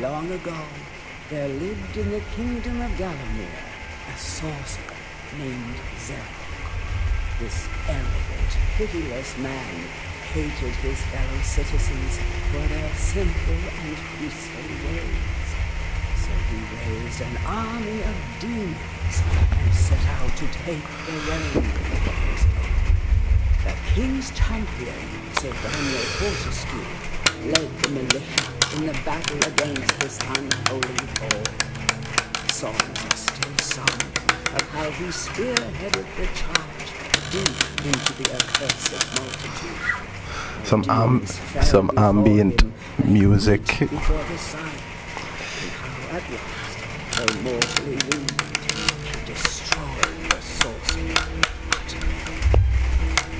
Long ago, there lived in the kingdom of Gallowmere a sorcerer named Zarok. This arrogant, pitiless man hated his fellow citizens for their simple and peaceful ways. So he raised an army of demons and set out to take the realm of his own. The king's champion, Sir Daniel Fortescue, led the militia in the battle against this unholy war. Songs are still sung of how he spearheaded the charge deep into the accursed multitude. Some um, some ambient music.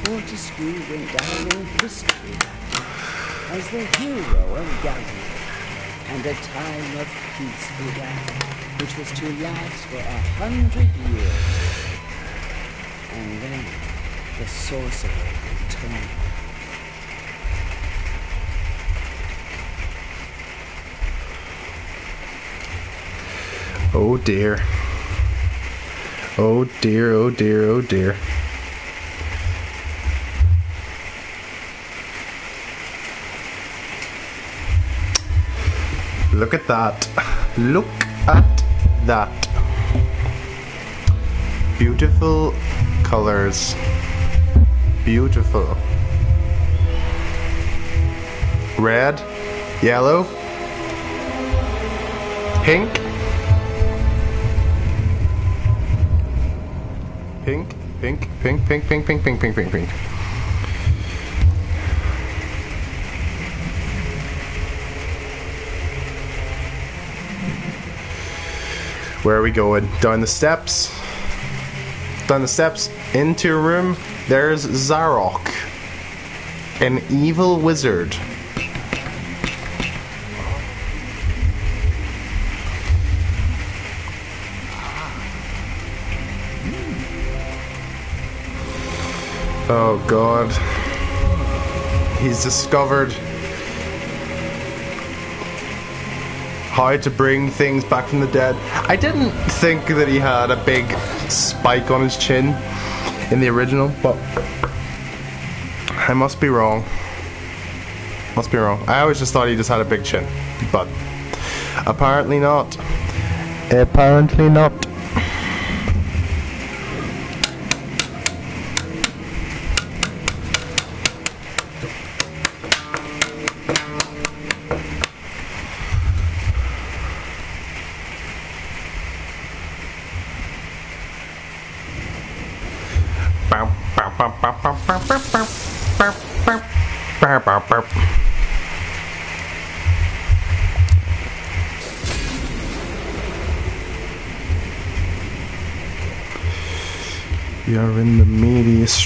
Fortescue went down in history as the hero of Gallowmere and a time of peace began, which was to last for a hundred years. And then the sorcerer returned. Oh dear. Oh dear, oh dear, oh dear. Look at that. Look at that. Beautiful colors. Beautiful. Red, yellow, pink. Pink, pink, pink, pink, pink, pink, pink, pink, pink, pink. Where are we going? Down the steps. Down the steps into a room. There's Zarok, an evil wizard. Oh god. He's discovered how to bring things back from the dead. I didn't think that he had a big spike on his chin in the original, but I must be wrong. Must be wrong. I always just thought he just had a big chin, but apparently not. Apparently not.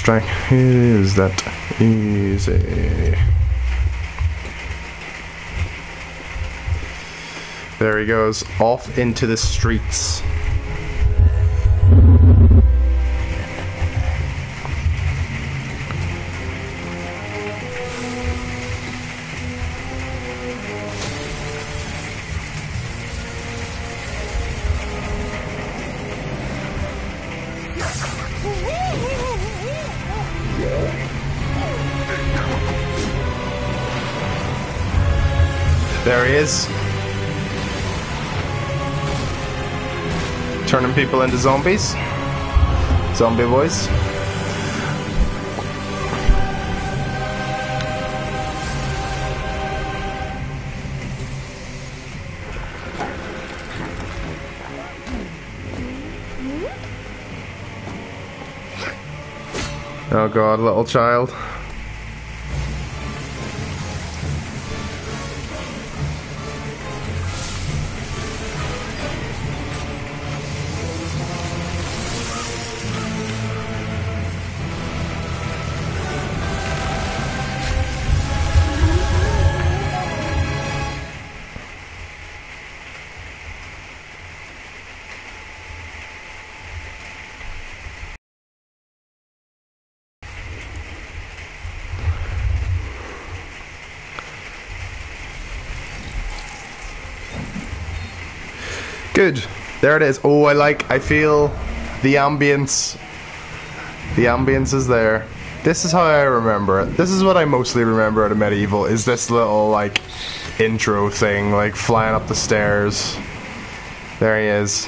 Strike. Is that easy? There he goes, off into the streets. There he is. Turning people into zombies. Zombie voice. Oh god, little child. Good. There it is. Oh, I like. I feel the ambience. The ambience is there. This is how I remember it. This is what I mostly remember out of MediEvil. Is this little like intro thing, like flying up the stairs. There he is.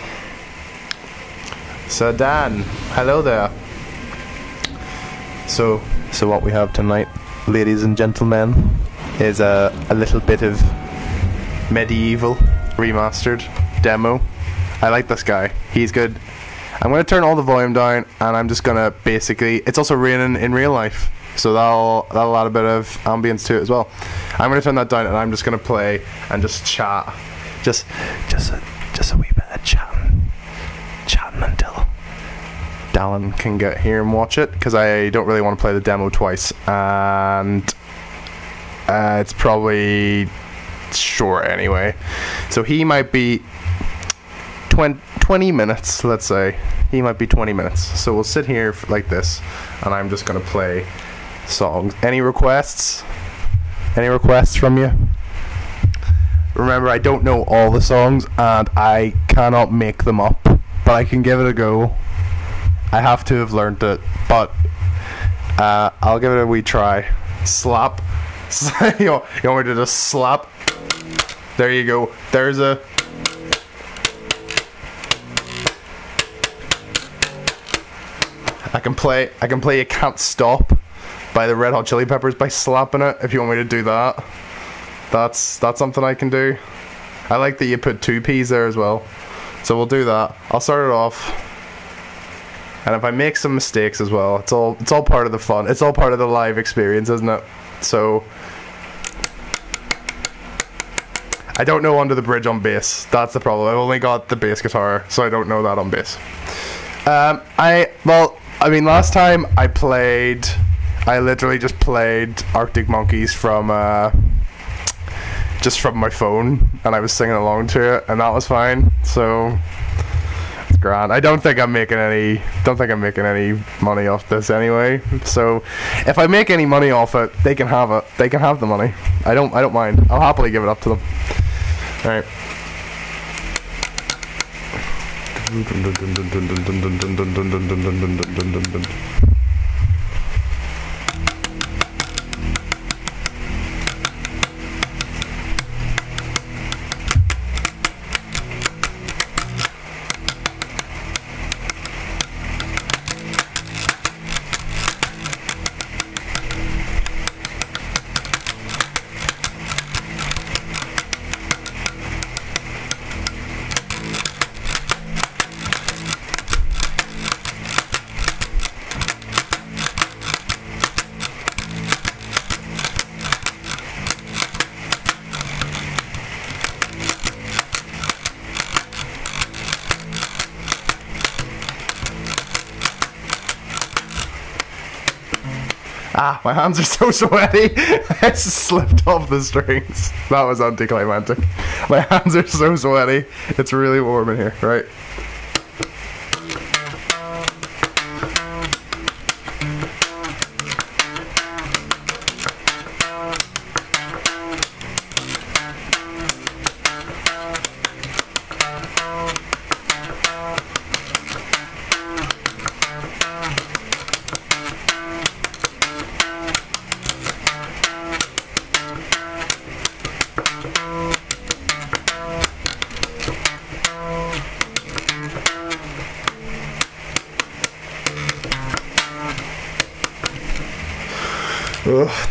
So Dan, hello there. So, so what we have tonight, ladies and gentlemen, is a, a little bit of MediEvil remastered demo. I like this guy. He's good. I'm gonna turn all the volume down, and I'm just gonna basically. It's also raining in real life, so that'll that'll add a bit of ambience to it as well. I'm gonna turn that down, and I'm just gonna play and just chat, just just a, just a wee bit of chatting, chatting until Dallin can get here and watch it because I don't really want to play the demo twice, and uh, it's probably short anyway. So he might be 20, 20 minutes, let's say. He might be 20 minutes. So we'll sit here like this, and I'm just going to play songs. Any requests? Any requests from you? Remember, I don't know all the songs, and I cannot make them up, but I can give it a go. I have to have learned it, but uh, I'll give it a wee try. Slap. you want me to just slap? There you go. There's a. I can play. I can play. You can't stop by the Red Hot Chili Peppers by slapping it. If you want me to do that, that's that's something I can do. I like that you put two P's there as well. So we'll do that. I'll start it off. And if I make some mistakes as well, it's all it's all part of the fun. It's all part of the live experience, isn't it? So I don't know under the bridge on bass. That's the problem. I've only got the bass guitar, so I don't know that on bass. Um, I well, I mean, last time I played, I literally just played Arctic Monkeys from uh, just from my phone, and I was singing along to it, and that was fine. So it's grand. I don't think I'm making any. Don't think I'm making any money off this anyway. So if I make any money off it, they can have it. They can have the money. I don't. I don't mind. I'll happily give it up to them. All right. Ah, my hands are so sweaty. I slipped off the strings. That was anticlimactic. My hands are so sweaty. It's really warm in here, right?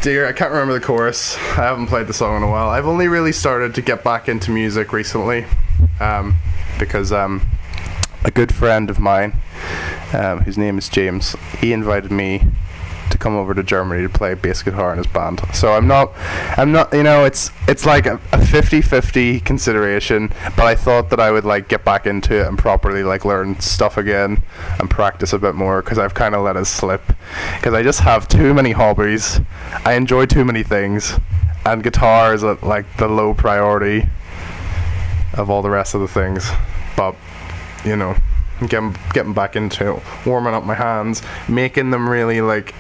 Dear, I can't remember the chorus. I haven't played the song in a while. I've only really started to get back into music recently um, because um, a good friend of mine, um, whose name is James, he invited me to come over to Germany to play bass guitar in his band. So I'm not, I'm not, you know, it's it's like a, a 50-50 consideration. But I thought that I would like get back into it and properly like learn stuff again and practice a bit more because I've kind of let it slip because I just have too many hobbies. I enjoy too many things, and guitar is at like the low priority of all the rest of the things. But you know, getting getting back into it, warming up my hands, making them really like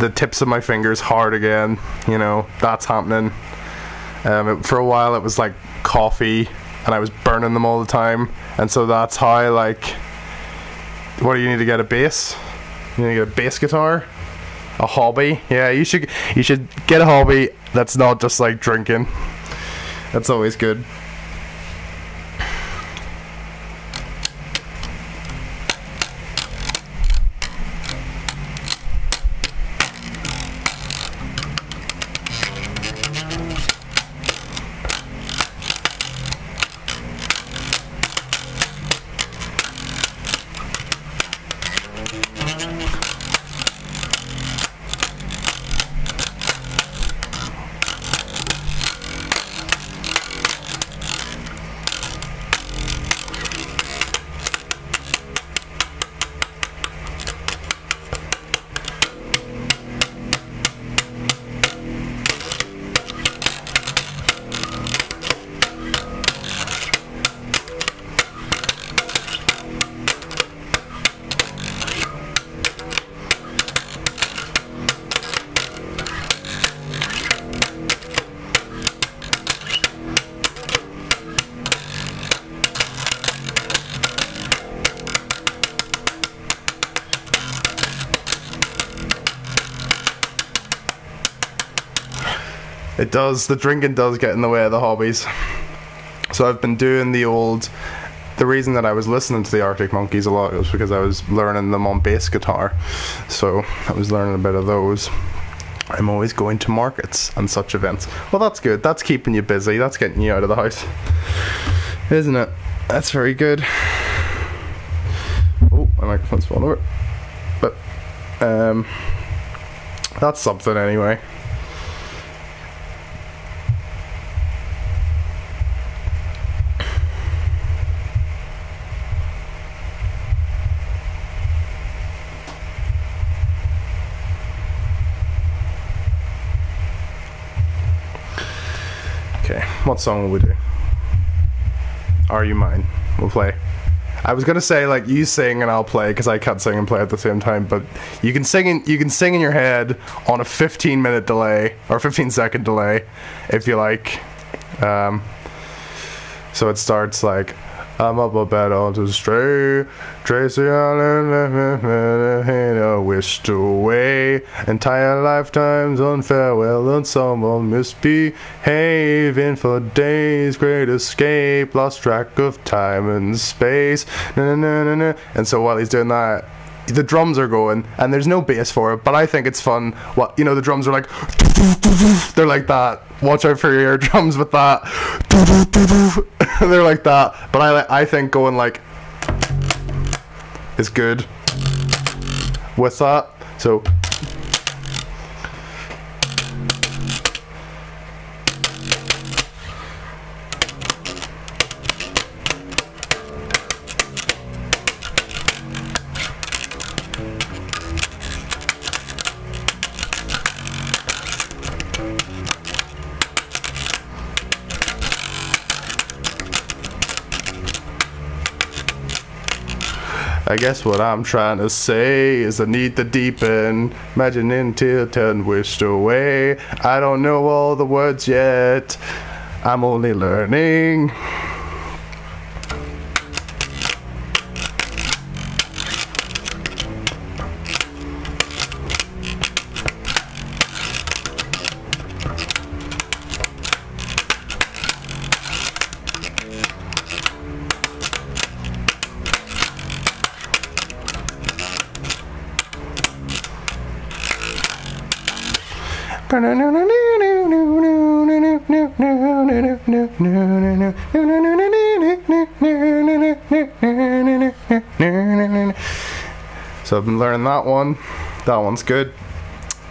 the tips of my fingers hard again. You know, that's happening. Um, it, for a while, it was like coffee and I was burning them all the time, and so that's how like. What do you need to get a bass? You need to get a bass guitar, a hobby. Yeah, you should you should get a hobby that's not just like drinking. That's always good. It does. The drinking does get in the way of the hobbies. So I've been doing the old. The reason that I was listening to the Arctic Monkeys a lot was because I was learning them on bass guitar. So I was learning a bit of those. I'm always going to markets and such events. Well, that's good. That's keeping you busy. That's getting you out of the house. Isn't it? That's very good. Oh, my microphone's falling over. But, um, that's something anyway. Okay, song will we do? Are You Mine? We'll play. I was gonna say like you sing and I'll play because I can't sing and play at the same time. But you can sing in you can sing in your head on a 15 minute delay or 15 second delay if you like. Um, so it starts like I'm up a on to stray Tracy Island I wished away Entire lifetimes on farewell And someone misbehaving for days. Great escape Lost track of time and space. Na, na, na, na. And so while he's doing that the drums are going and there's no bass for it but i think it's fun. What you know the drums are like they're like that watch out for your eardrums with that. They're like that. But i i think going like is good with that. So I guess what I'm trying to say is I need to deepen. Imagine until ten wished away. I don't know all the words yet. I'm only learning. I've been learning that one. That one's good.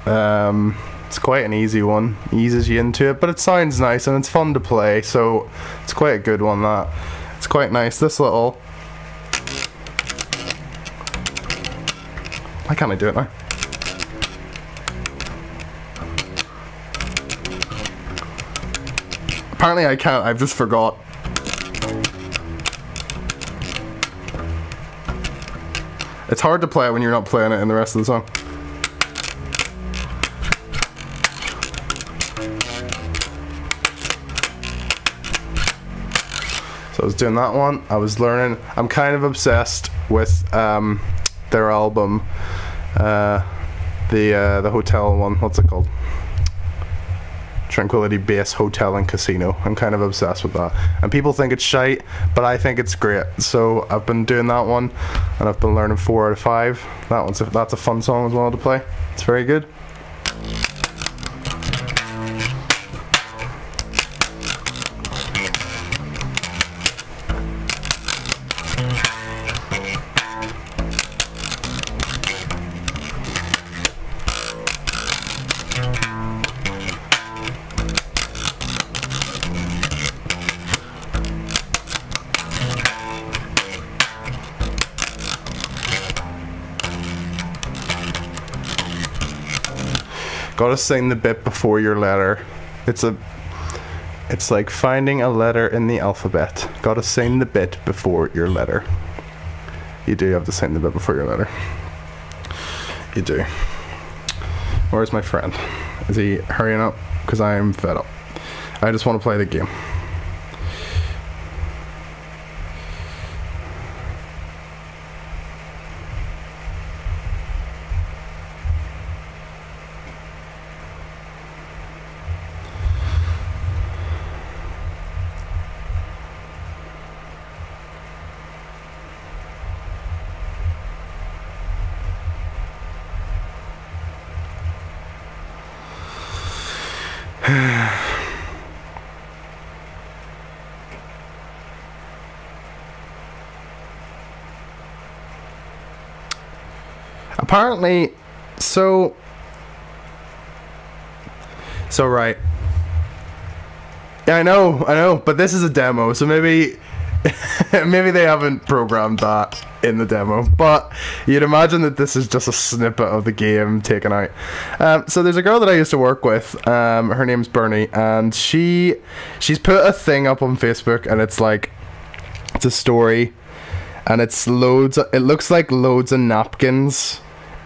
Um, it's quite an easy one, eases you into it, but it sounds nice and it's fun to play. So it's quite a good one. That it's quite nice. This little. Why can't I do it now? Apparently I can't. I've just forgot. It's hard to play it when you're not playing it in the rest of the song. So I was doing that one. I was learning. I'm kind of obsessed with um, their album, uh, the uh, the hotel one. What's it called? Tranquility Base Hotel and Casino. I'm kind of obsessed with that. And people think it's shite, but I think it's great. So I've been doing that one, and I've been learning four out of five. That one's a, that's a fun song as well to play. It's very good. Sing the bit before your letter. It's a. It's like finding a letter in the alphabet. Gotta sing the bit before your letter. You do have to sing the bit before your letter. You do. Where's my friend? Is he hurrying up? Because I am fed up. I just want to play the game. Apparently, so. So, right. Yeah, I know, I know, but this is a demo, so maybe. maybe they haven't programmed that in the demo, but you'd imagine that this is just a snippet of the game taken out. Um, so there's a girl that I used to work with. Um, her name's Bernie, and she she's put a thing up on Facebook, and it's like it's a story, and it's loads. It looks like loads of napkins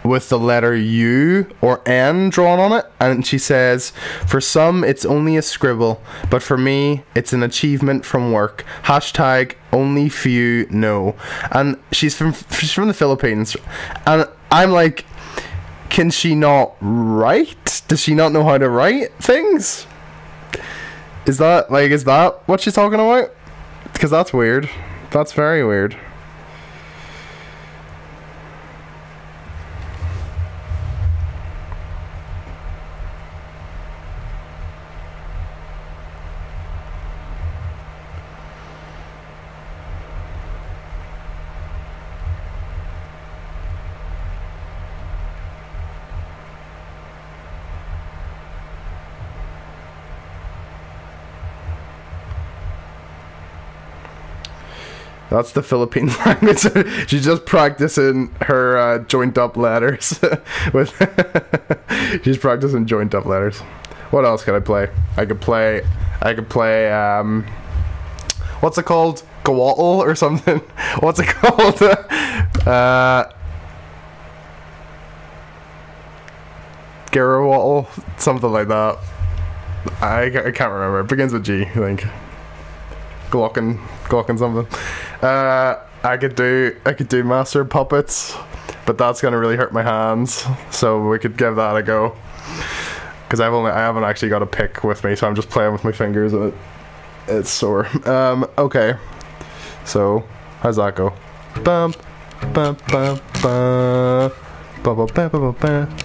with the letter U or N drawn on it, and she says, "For some, it's only a scribble, but for me, it's an achievement from work." Hashtag only few know, and she's from she's from the Philippines, and I'm like, can she not write? Does she not know how to write things? Is that like is that what she's talking about? Because that's weird. That's very weird. That's the Philippine language. She's just practicing her uh, joint up letters. with she's practicing joint up letters. What else can I play? I could play. I could play. Um, what's it called? Gawatl or something? What's it called? uh, Garawatl, something like that. I, I can't remember. It begins with G, I think. Glocken, Glocken something. Uh, I could do I could do master puppets, but that's gonna really hurt my hands. So we could give that a go. Because I've only I haven't actually got a pick with me, so I'm just playing with my fingers and it it's sore. Um, okay. So how's that go? Bump, bump, bump, bump, bump, bump, bump, bump,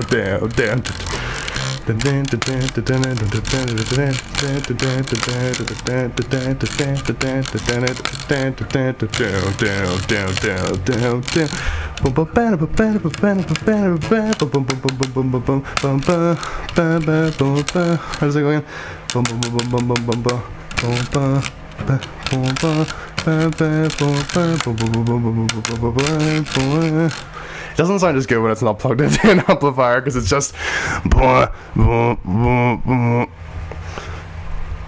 down, down, down. down, down. How's it going? Bum it doesn't sound as good when it's not plugged into an amplifier because it's just.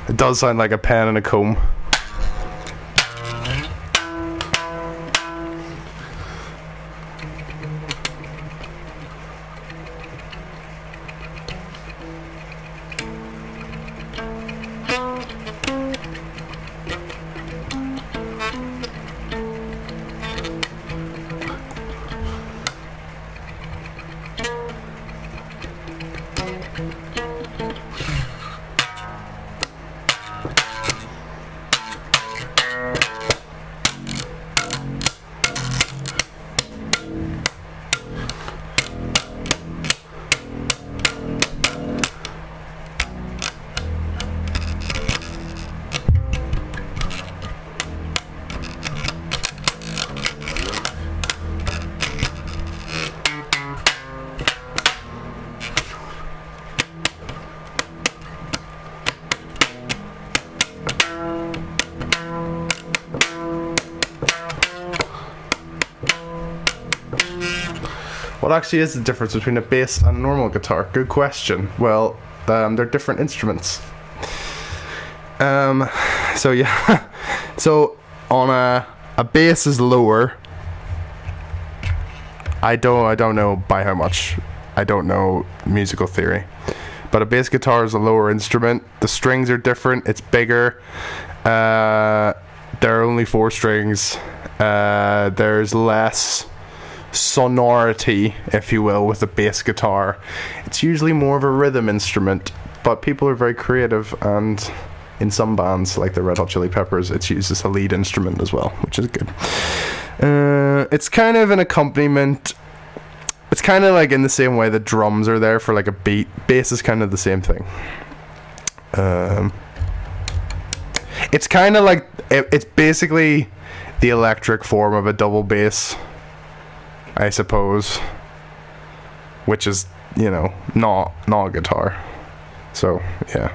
It does sound like a pen and a comb. Actually is the difference between a bass and a normal guitar? Good question. Well, um, they're different instruments. Um, so yeah, so on a a bass is lower. I don't I don't know by how much. I don't know musical theory. But a bass guitar is a lower instrument. The strings are different. It's bigger. Uh, there are only four strings. Uh, there's less sonority, if you will, with a bass guitar. It's usually more of a rhythm instrument, but people are very creative and in some bands like the Red Hot Chili Peppers, it's used as a lead instrument as well, which is good. Uh, it's kind of an accompaniment. It's kind of like in the same way the drums are there for like a beat. Bass is kind of the same thing. Um, it's kind of like it, it's basically the electric form of a double bass I suppose. Which is, you know, not not guitar. So yeah.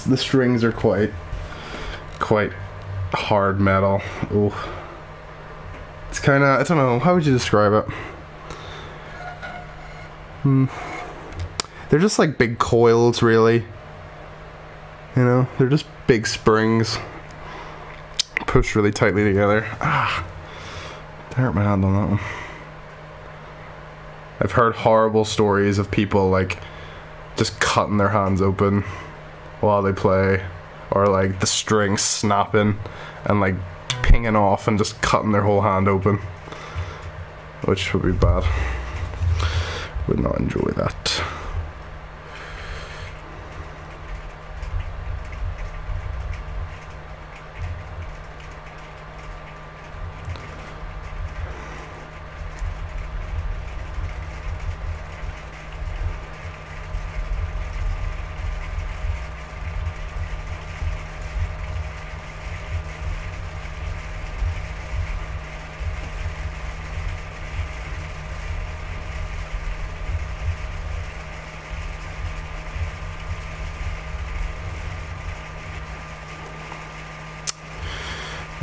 It's the strings are quite quite hard metal. Ooh. It's kind of I don't know. How would you describe it? Hmm. They're just like big coils, really. You know, they're just big springs pushed really tightly together. Ah, hurt my hand on that one. I've heard horrible stories of people like just cutting their hands open while they play, or like the strings snapping and like pinging off and just cutting their whole hand open, which would be bad. Would not enjoy that.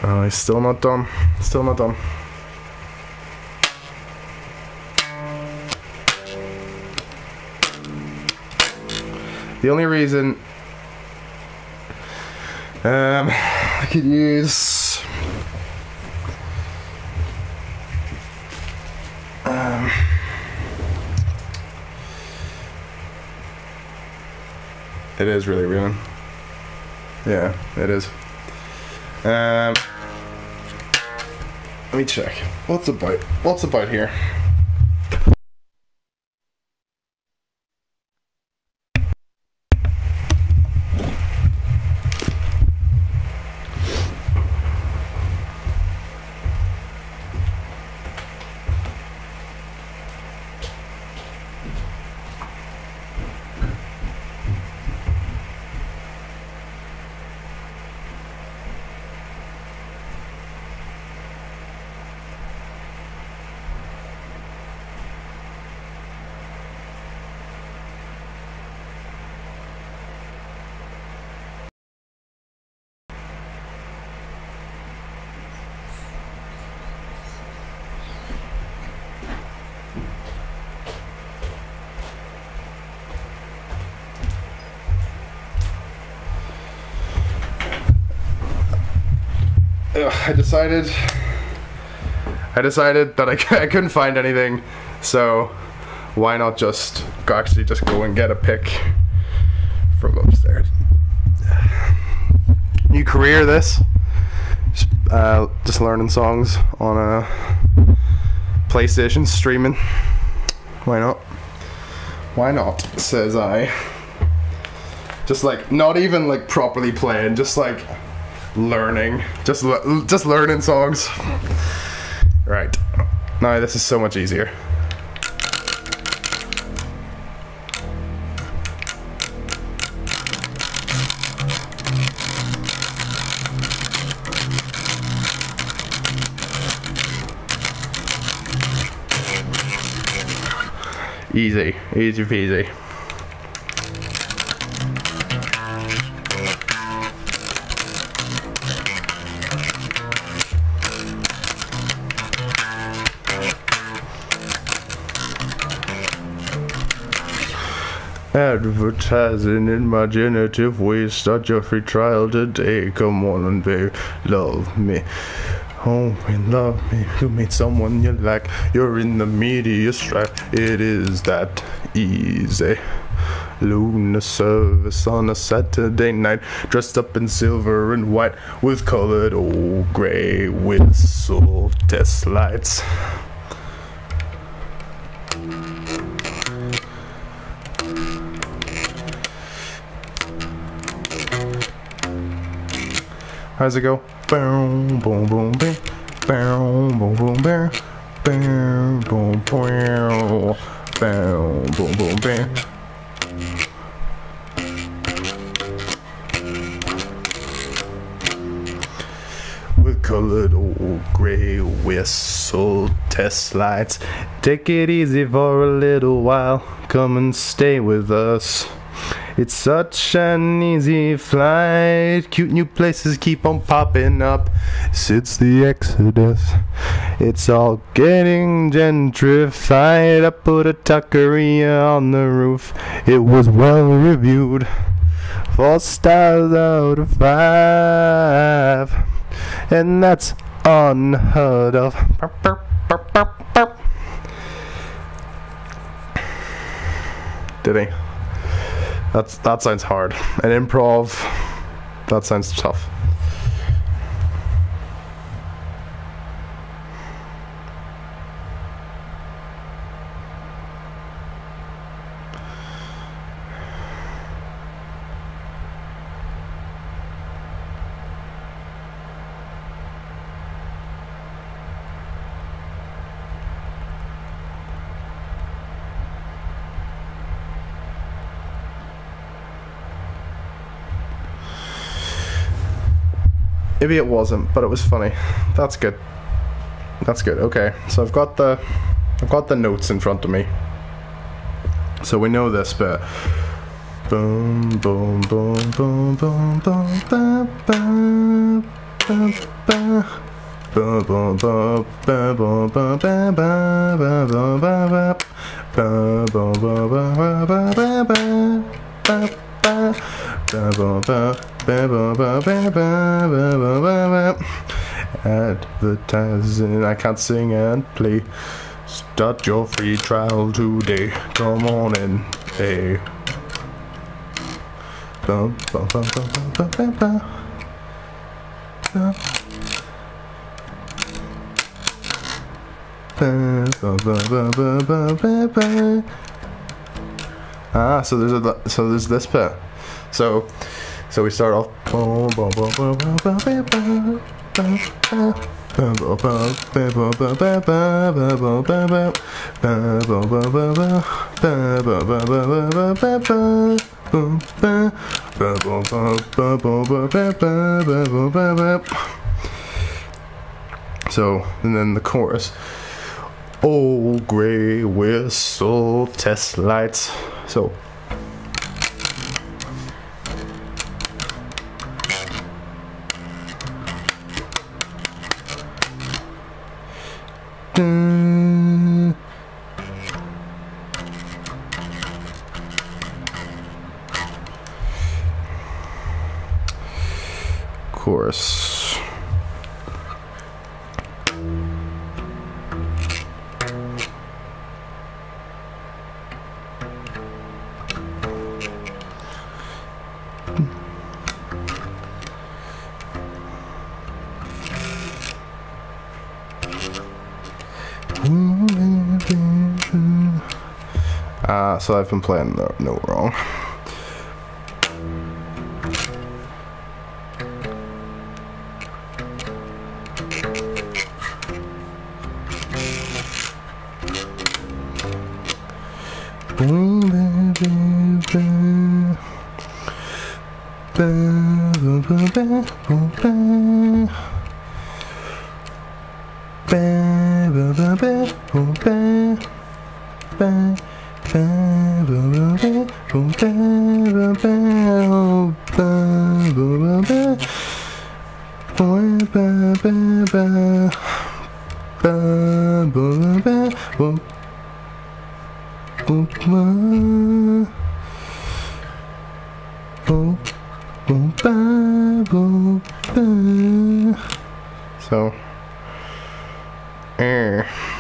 Uh, he's still not done. Still not done. The only reason um, I could use um, it is really ruining. Yeah, it is. Um, let me check. What's about? What's about here? I decided. I decided that I couldn't find anything, so why not just go actually just go and get a pick from upstairs. New career, this. Just, uh, just learning songs on a PlayStation, streaming. Why not? Why not? Says I. Just like not even like properly playing, just like learning, just le- just learning songs. Right. Now this is so much easier. Easy, easy peasy. Advertising in my genitive way. Start your free trial today. Come on and baby, love me. Oh, and love me. You meet someone you like. You're in the media strife. It is that easy. Lunar service on a Saturday night, dressed up in silver and white with colored old gray whistle test lights. How's it go? Boom, boom, boom. Boom, boom, boom, bam. Bam, boom, boom. Bam, boom, boom, bam. With colored old gray whistle test lights. Take it easy for a little while. Come and stay with us. It's such an easy flight. Cute new places keep on popping up. since the Exodus. It's all getting gentrified. I put a taqueria on the roof. It was well reviewed. Four stars out of five. And that's unheard of. Burp, burp, burp, burp, burp. Did he? That's that sounds hard. An improv. That sounds tough. Maybe it wasn't, but it was funny. That's good. That's good. Okay, so I've got the I've got the notes in front of me. So we know this bit. Boom, boom, boom, boom, boom, boom, ba, ba, ba, ba. Ba, Advertising, I can't sing and play. Start your free trial today. Come on in, hey. Ba ba ba ba ba ba ba. bum. Ba ba ba ba ba ba ba Ah, so there's a so there's this bit. So so we start off. So and then the chorus. Old oh, gray whistle test lights so course. so I've been playing that note wrong. So, er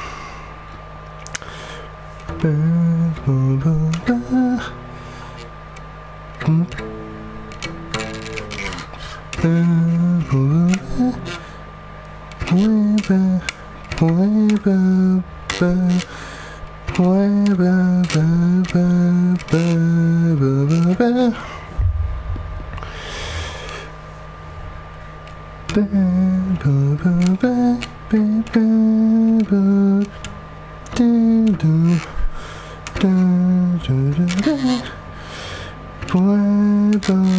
do do Ba ba ba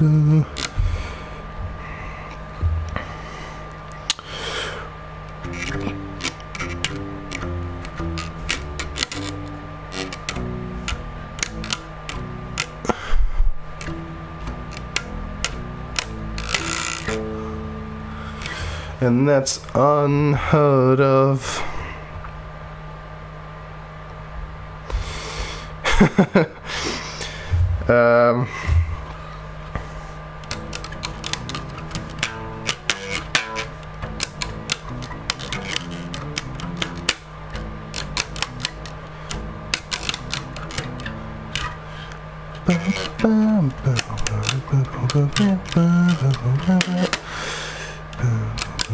ba And that's unheard of. um,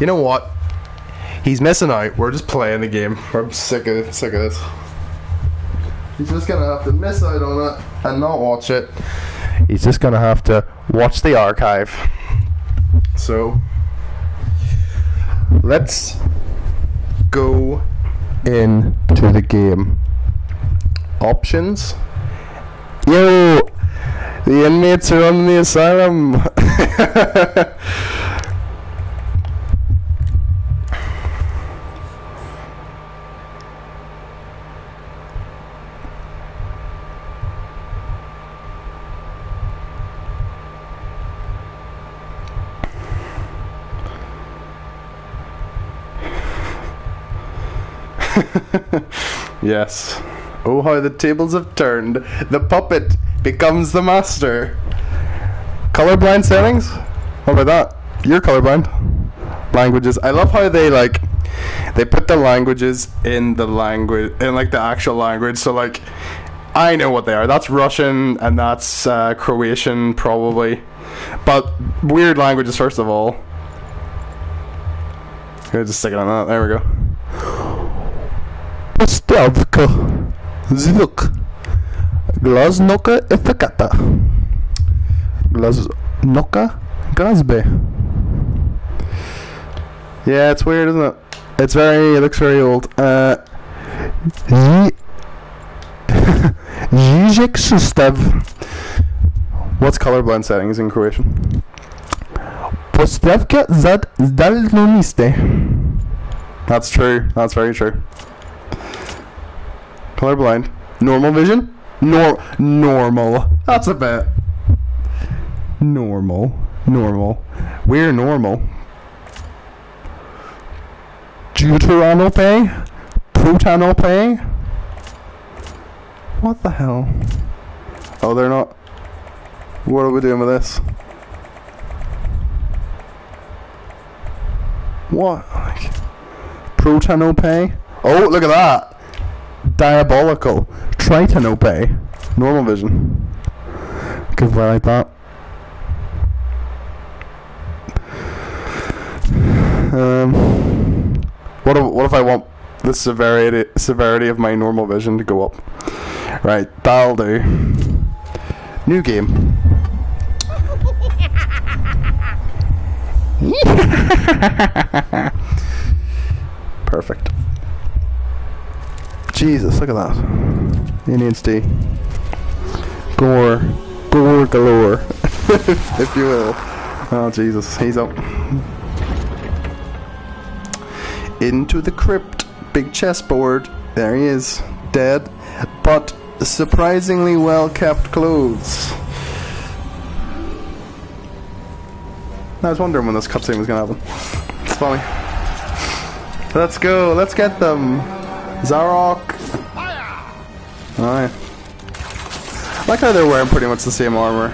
You know what? He's missing out. We're just playing the game. I'm sick of it. Sick of this. He's just gonna have to miss out on it and not watch it. He's just gonna have to watch the archive. So let's go into the game. Options. Yo, the inmates are on the asylum. yes. Oh, how the tables have turned. The puppet becomes the master. Colorblind settings? What about that? You're colorblind. Languages. I love how they like they put the languages in the language in like the actual language. So like I know what they are. That's Russian and that's uh, Croatian probably. But weird languages first of all. I'm just stick it on that. There we go. Поставка. Zvuk. Glasnoka efekata. Glasnoka gazbe. Yeah, it's weird, isn't it? It's very, it looks very old. Uh, sustav. What's colorblind settings in Croatian? Postavka zad zdalnoniste. That's true. That's very true. Colorblind. Normal vision? Nor normal. That's a bit. Normal. Normal. We're normal. Deuteranope? Protanope? What the hell? Oh, they're not. What are we doing with this? What? Like, Protanope? Oh, look at that! Diabolical. Tritanope. Normal vision. Good play like that. Um, what if, what if I want the severity severity of my normal vision to go up? Right, that'll do. New game. Perfect. Jesus, look at that. Indian ADHD. Gore. Gore galore. if you will. Oh, Jesus. He's up. Into the crypt. Big chessboard. There he is. Dead. But surprisingly well kept clothes. I was wondering when this cutscene was gonna happen. It's funny. Let's go. Let's get them. Zarok. Alright. I like how they're wearing pretty much the same armor.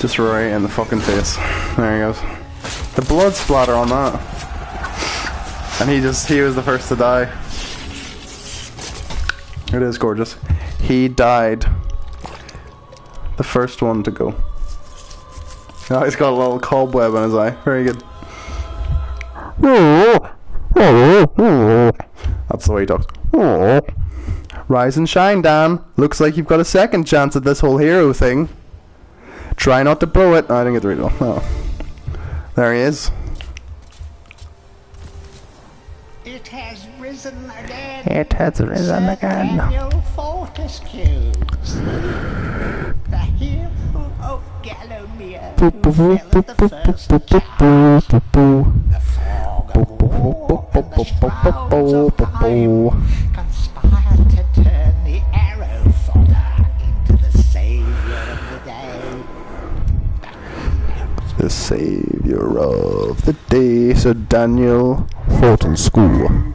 Just right in the fucking face. There he goes. The blood splatter on that. And he just, he was the first to die. It is gorgeous. He died. The first one to go. Oh, he's got a little cobweb in his eye. Very good. Oh. Oh. Oh. That's the way he talks. Rise and shine, Dan. Looks like you've got a second chance at this whole hero thing. Try not to blow it. Oh, I didn't get the read it all. Oh. There he is. It has risen again. It has risen Sir again. Daniel Fortescue, the hero of Gallowmere, who fell at the first charge. The fog of war and the savior of the day, Sir Daniel Fortescue.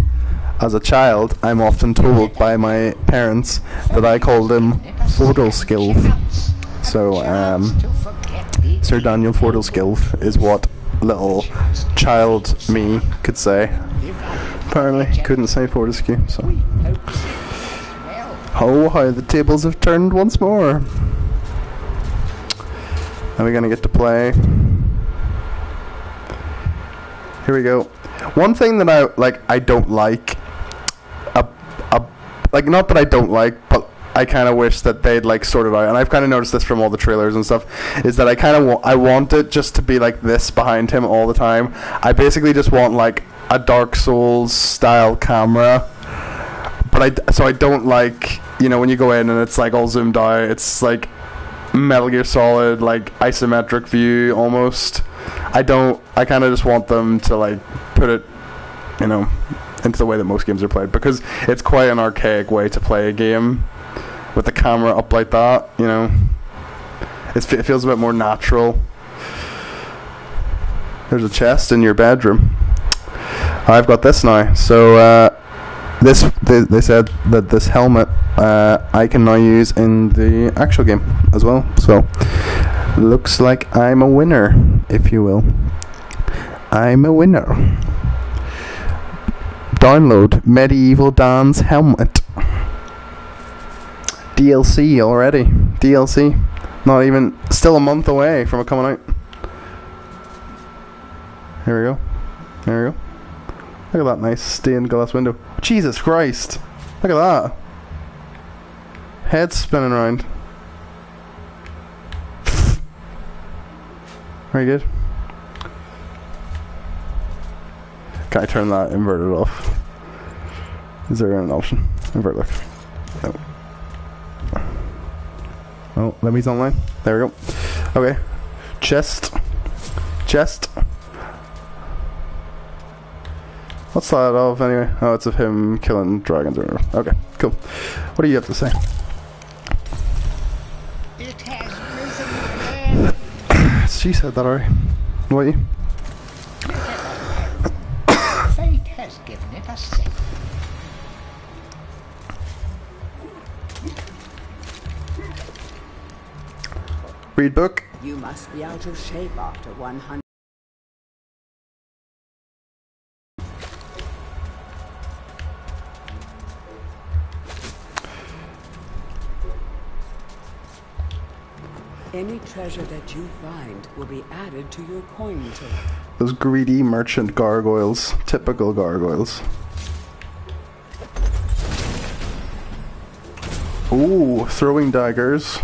As a child, I'm often told by my parents that I called him Fordelskilf. So, um, Sir Daniel Fordelskilf is what little child me could say. Apparently, couldn't say Fortescue, so. Oh, how the tables have turned once more. Are we gonna get to play? Here we go. One thing that I like, I don't like, a, a, like not that I don't like, but I kind of wish that they'd like sorted out. And I've kind of noticed this from all the trailers and stuff. Is that I kind of wa- I want it just to be like this behind him all the time. I basically just want like a Dark Souls style camera but I so I don't like you know when you go in and it's like all zoomed out. It's like Metal Gear Solid like isometric view almost. I don't. I kind of just want them to like put it, you know, into the way that most games are played because it's quite an archaic way to play a game with the camera up like that. You know, it's, it feels a bit more natural. There's a chest in your bedroom. I've got this now. So uh, this they, they said that this helmet uh, I can now use in the actual game as well. So looks like I'm a winner, if you will. I'm a winner. Download MediEvil Dan's helmet. DLC already. DLC. Not even still a month away from it coming out. Here we go. There we go. Look at that nice stained glass window. Jesus Christ! Look at that. Head spinning around. Very good. Can I turn that inverted off? Is there an option? Invert look. Oh, let me online. There we go. Okay. Chest. Chest. What's that of anyway? Oh, it's of him killing dragons. or whatever. Okay, cool. What do you have to say? It has risen. She said that already. What you? Fate has given it a. Read book. You must be out of shape after 100. Any treasure that you find will be added to your coin total. Those greedy merchant gargoyles. Typical gargoyles. Ooh, throwing daggers.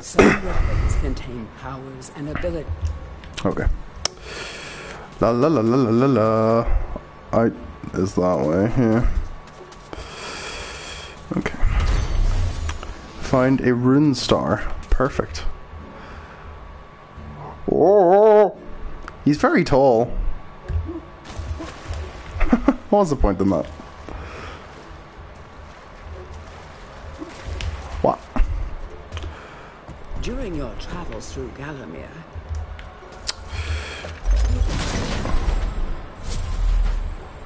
Some weapons contain powers and abilities. Okay. La la la la la la la. I is that way, yeah. Okay. Find a rune star. Perfect. Oh, he's very tall. what was the point in that? What? During your travels through Gallowmere,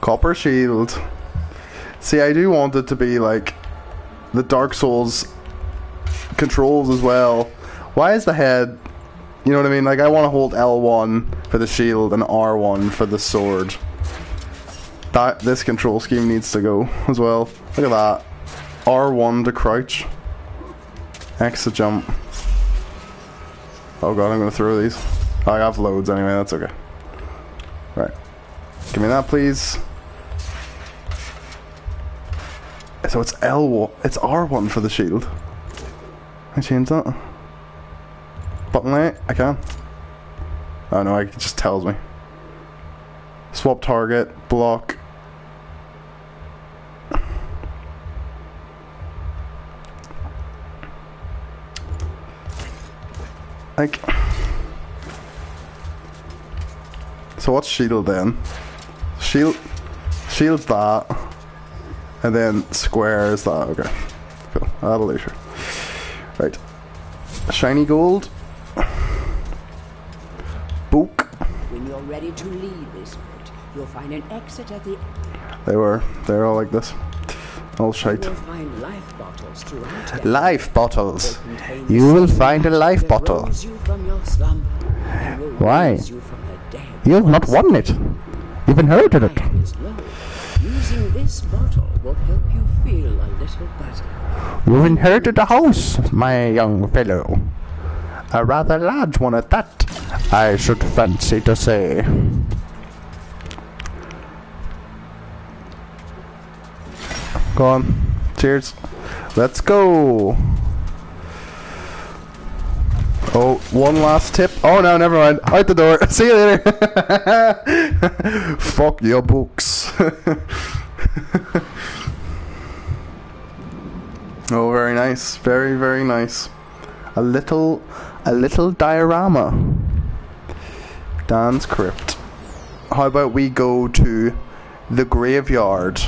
Copper Shield. See, I do want it to be like the Dark Souls controls as well. Why is the head? You know what I mean? Like I want to hold L1 for the shield and R1 for the sword. That this control scheme needs to go as well. Look at that. R1 to crouch. X to jump. Oh god, I'm gonna throw these. I have loads anyway, that's okay. Right. Give me that please. So it's L1, it's R1 for the shield. I change that. Button light, I can. Oh no, it just tells me. Swap target, block. Like. So what's shield then? Shield. Shield that. And then square is that. Okay. Cool. That'll do. Sure. Right. Shiny gold. Book. when you're ready to leave this world, you'll find an exit at the They were. They're all like this. All shite. Life bottles. Life bottles. They contain the You will find a life bottle. you from your slumber and will Why? you the. You've not won it. You've inherited it. Using this bottle will help you feel a little better. You've inherited a house, my young fellow. A rather large one at that, I should fancy to say. Go on. Cheers. Let's go. Oh, one last tip. Oh no, never mind. Out the door. See you later. Fuck your books. Oh, very nice. Very, very nice. A little, a little diorama. Dan's crypt. How about we go to the graveyard?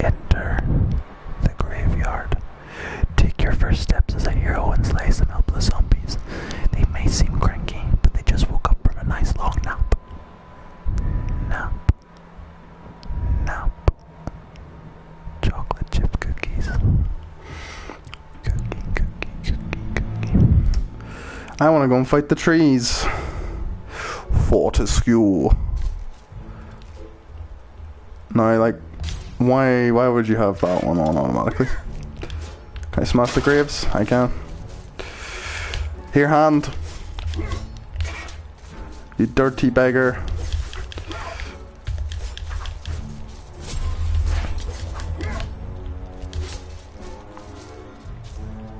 Enter the graveyard. Take your first steps as a hero and slay some helpless zombies. They may seem cranky, but they just woke up from a nice long I want to go and fight the trees. Fortescue. No, like, why? Why would you have that one on automatically? Can I smash the graves? I can. Here, hand. You dirty beggar.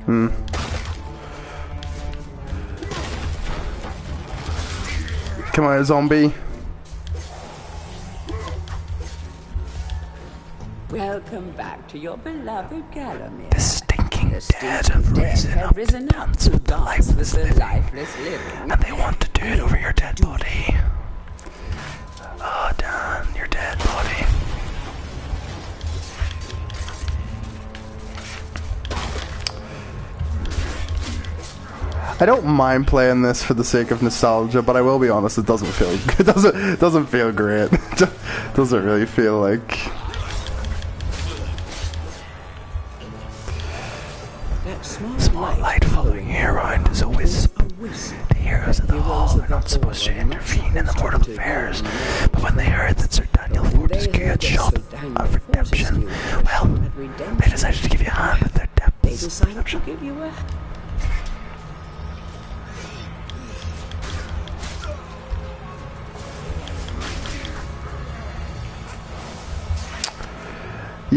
Hmm. Come on, zombie. Welcome back to your beloved Gallowmere. The stinking The dead stinking have dead risen have up risen to up dance to with the dance lifeless with the living. lifeless living. And they want to do it over your dead body. I don't mind playing this for the sake of nostalgia, but I will be honest, it doesn't feel it doesn't doesn't feel great. Doesn't really feel like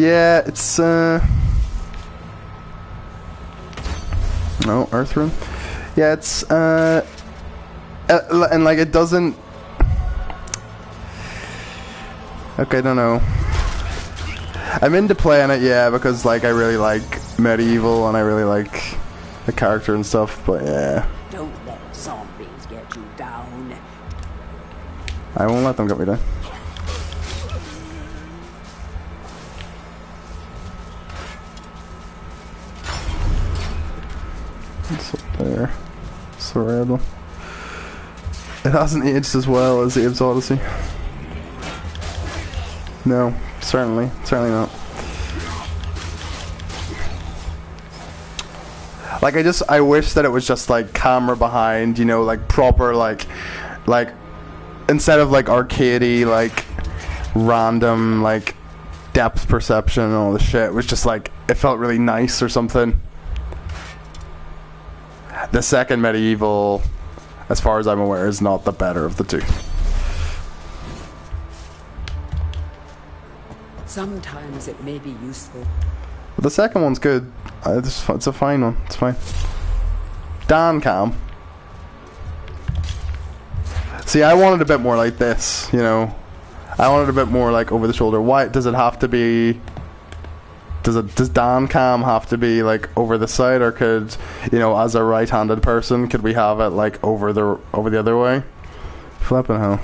Yeah, it's uh No, Earth Room. Yeah, it's uh uh, and like it doesn't Okay, I don't know. I'm into playing it, yeah, because like I really like MediEvil and I really like the character and stuff, but yeah. Don't let zombies get you down. I won't let them get me down. There. The one. It hasn't aged as well as Abe's Oddysee. No, certainly, certainly not. Like I just, I wish that it was just like camera behind, you know, like proper, like, like instead of like arcadey, like random, like depth perception and all the shit. It was just like it felt really nice or something. The second MediEvil, as far as I'm aware, is not the better of the two. Sometimes it may be useful. But the second one's good. It's, it's a fine one. It's fine. Dan Cam. See, I wanted a bit more like this, you know. I wanted a bit more like over the shoulder. Why does it have to be? Does it does Dan Cam have to be like over the side, or could you know, as a right-handed person, could we have it like over the over the other way? Flipping hell.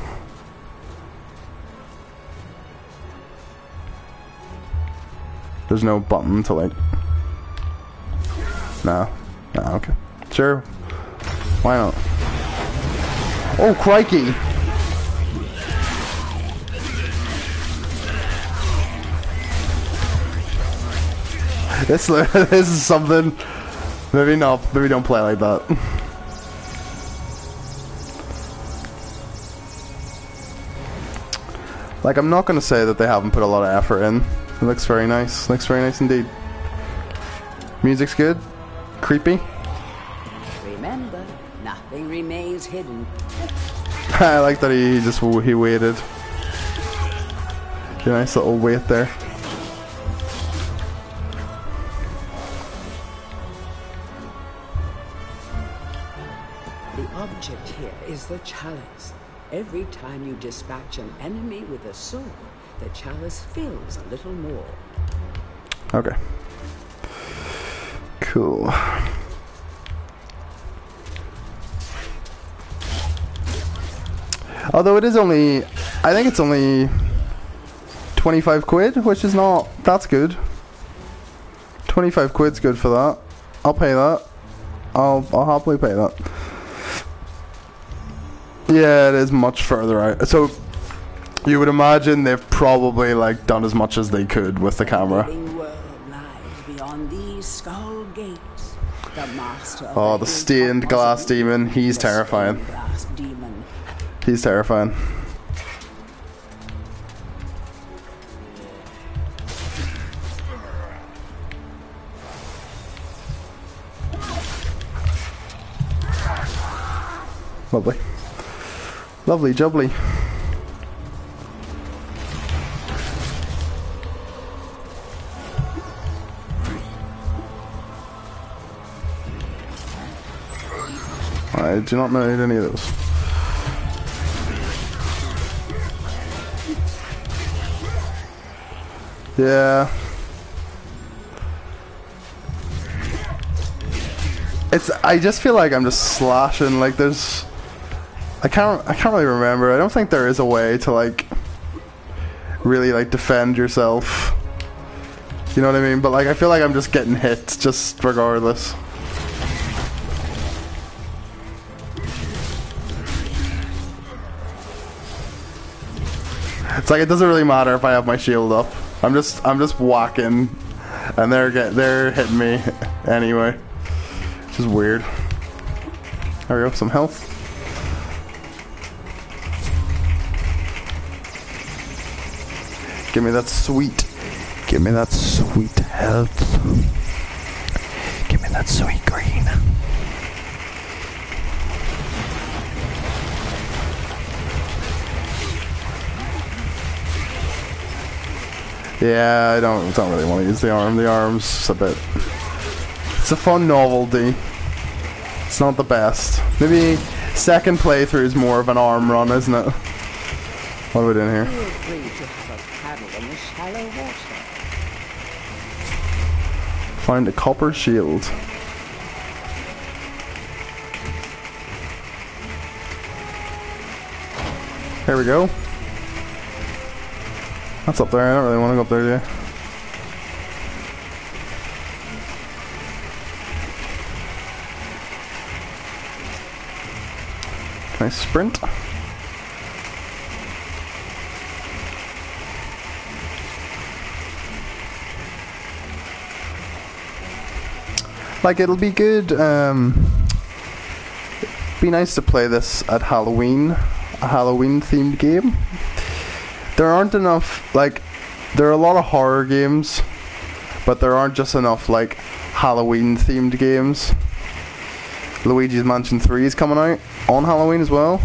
There's no button to like. No. No, okay. Sure. Why not? Oh, crikey! This, this is something. Maybe not. Maybe don't play like that. Like, I'm not gonna say that they haven't put a lot of effort in. It looks very nice. Looks very nice indeed. Music's good. Creepy. Remember, nothing remains hidden. I like that he just he waited. Nice little wait there. The chalice. Every time you dispatch an enemy with a sword, the chalice fills a little more. Okay. Cool. Although it is only, I think it's only 25 quid, which is not, that's good. 25 quid's good for that. I'll pay that. I'll, I'll happily pay that. Yeah, it is much further out. So, you would imagine they've probably like done as much as they could with the camera. living world lies beyond these skull gates. The Oh, the stained glass demon, he's terrifying. demon. He's terrifying. Lovely. Lovely jubbly. I do not know any of those. Yeah. It's I just feel like I'm just slashing like there's I can't I can't really remember. I don't think there is a way to like really like defend yourself. You know what I mean? But like I feel like I'm just getting hit just regardless. It's like it doesn't really matter if I have my shield up. I'm just I'm just whacking, and they're get they're hitting me anyway. Which is weird. There we go, some health. Give me that sweet. Give me that sweet health. Give me that sweet green. Yeah, I don't don't really want to use the arm. The arm's a bit. It's a fun novelty. It's not the best. Maybe second playthrough is more of an arm run, isn't it? What are we doing here? water. Find a copper shield. Here we go. That's up there. I don't really want to go up there yet. Nice sprint? Like it'll be good. Um, be nice to play this at Halloween, a Halloween themed game. There aren't enough like there are a lot of horror games, but there aren't just enough like Halloween themed games. Luigi's Mansion 3 is coming out on Halloween as well.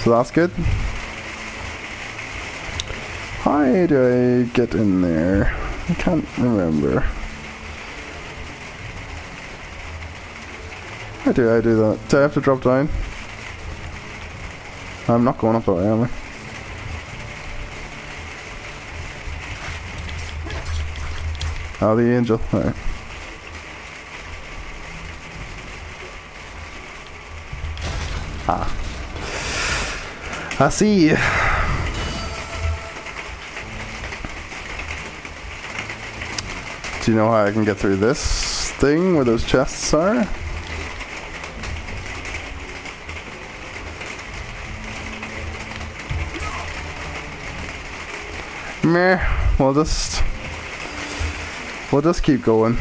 So that's good. How do I get in there? I can't remember. How do I do that? Do I have to drop down? I'm not going up that way, am I? Oh, the angel. Alright. Ah. I see. Do you know how I can get through this thing where those chests are? Meh. We'll just we'll just keep going.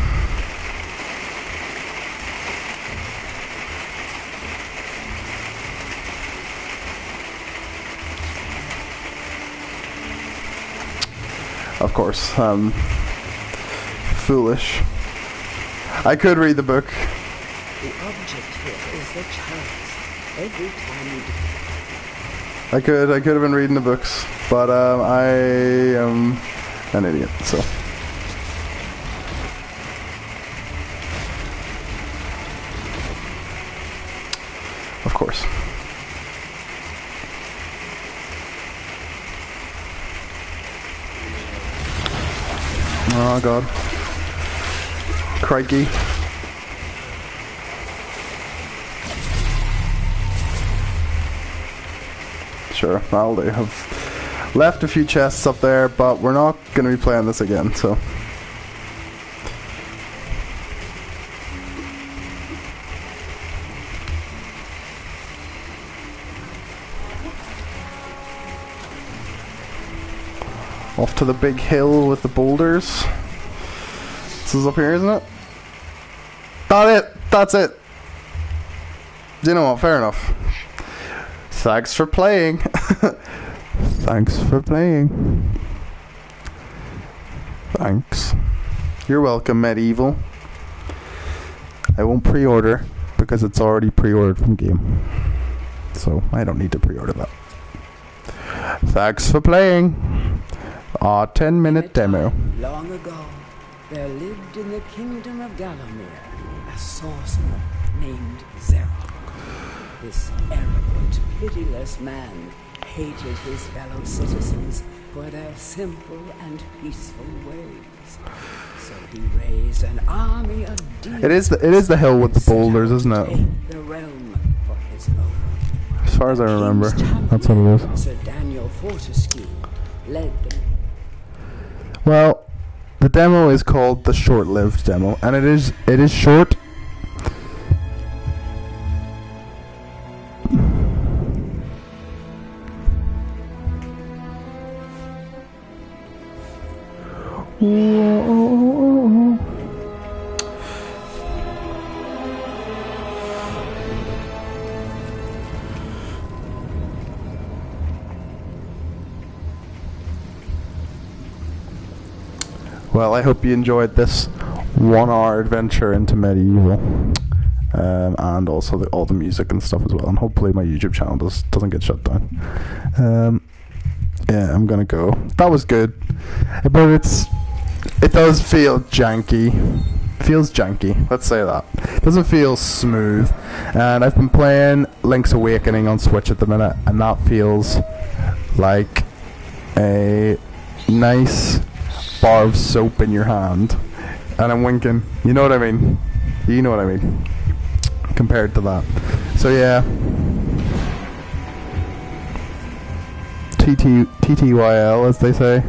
Of course, um, foolish. I could read the book. The object here is the chance. Every time you I could, I could have been reading the books, but um, I am an idiot. So of course. Oh god. Crikey. Sure, that'll do. Left a few chests up there, but we're not going to be playing this again, so. Off to the big hill with the boulders. This is up here, isn't it? That's it. That's it. You know what? Fair enough. Thanks for playing. Thanks for playing. Thanks. You're welcome, MediEvil. I won't pre-order because it's already pre-ordered from game. So I don't need to pre-order that. Thanks for playing. Our 10 minute demo. Long ago, there lived in the kingdom of Gallowmere a sorcerer named Zarok. This arrogant, pitiless man hated his fellow citizens for their simple and peaceful ways. So he raised an army of demons. It is the it is the hill with the boulders, isn't it? The realm for his own. As far as I remember, that's what it is. Sir Daniel Fortescue led them Well, the demo is called the short-lived demo, and it is it is short. Well, I hope you enjoyed this one-hour adventure into MediEvil, um, and also the, all the music and stuff as well. And hopefully, my YouTube channel does doesn't get shut down. Um, yeah, I'm gonna go. That was good, but it's it does feel janky. Feels janky. Let's say that. Doesn't feel smooth. And I've been playing Link's Awakening on Switch at the minute, and that feels like a nice bar of soap in your hand. And I'm winking. You know what I mean? You know what I mean. Compared to that. So yeah. TT, TTYL as they say.